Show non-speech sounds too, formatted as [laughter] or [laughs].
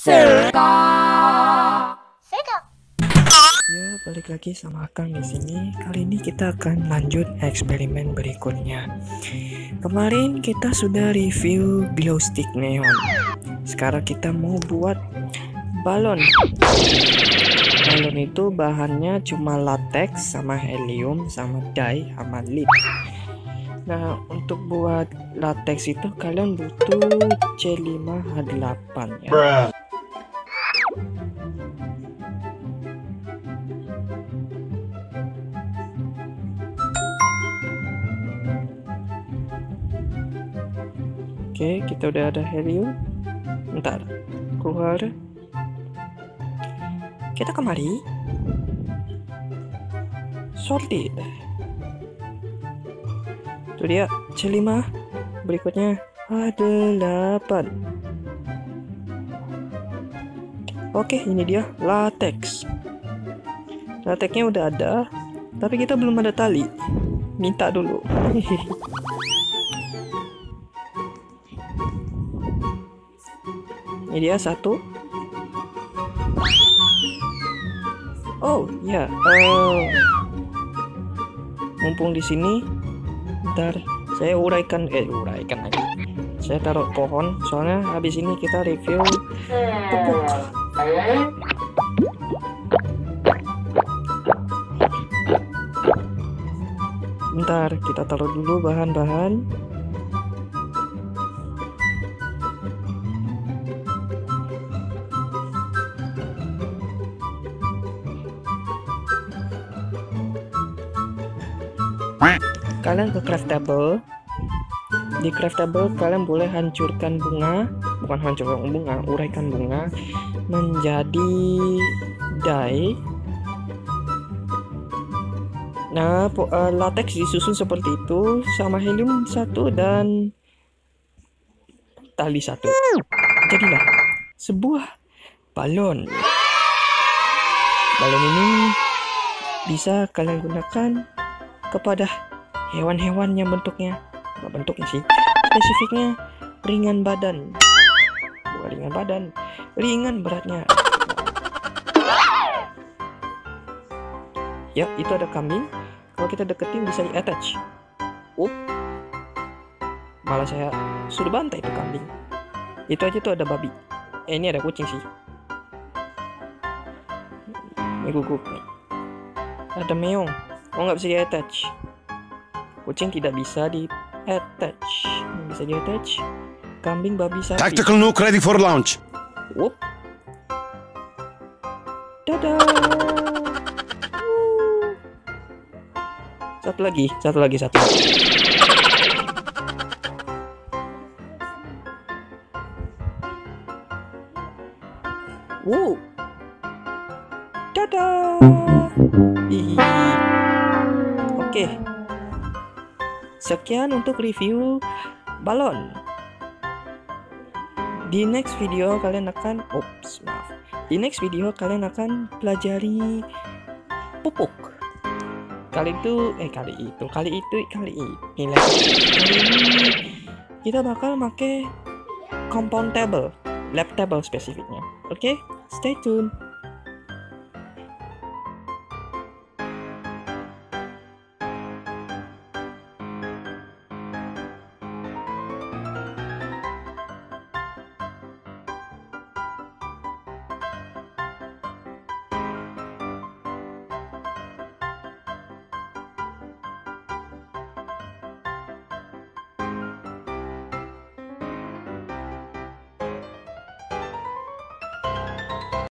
Serta. Ya, balik lagi sama Kang di sini. Kali ini kita akan lanjut eksperimen berikutnya. Kemarin kita sudah review glow stick neon. Sekarang kita mau buat balon. Balon itu bahannya cuma latex sama helium sama dye sama lip. Nah, untuk buat latex itu kalian butuh C5H8 ya. Oke, kita udah ada helium. Bentar, keluar. Kita kemari. Sorted. Itu dia C5. Berikutnya ada 8. Oke, ini dia latex. Latexnya udah ada, tapi kita belum ada tali. Minta dulu. [laughs] Ini dia satu. Oh ya, eh, mumpung di sini, ntar saya uraikan, eh uraikan lagi. Saya taruh pohon, soalnya habis ini kita review pupuk. Bentar, kita taruh dulu bahan-bahan. Kalian ke craftable. Di craftable kalian boleh hancurkan bunga. Bukan hancurkan bunga uraikan bunga menjadi dye nah uh, latex disusun seperti itu sama helium satu dan tali satu. Jadilah sebuah balon. Balon ini bisa kalian gunakan kepada hewan-hewan yang bentuknya. Nggak bentuknya sih spesifiknya ringan badan. Bukan ringan badan ringan beratnya. Ya itu ada kambing. Kalau kita deketin bisa di attach. Up malah saya sudah bantai itu kambing. Itu aja tuh ada babi. Eh ini ada kucing sih. Ini guguk nih ada meong oh nggak bisa di attach kucing tidak bisa di attach bisa di attach kambing babi sapi Tactical nuke ready for launch. Whoop. dadah satu lagi satu lagi satu lagi. Wuh. Dadah. Hihi. Oke. Sekian untuk review balon. Di next video kalian akan Oops, maaf. Di next video kalian akan pelajari pupuk. Kali itu eh kali itu, kali itu kali ini. Kali ini kita bakal make compound table, lab table spesifiknya. Oke, stay tune.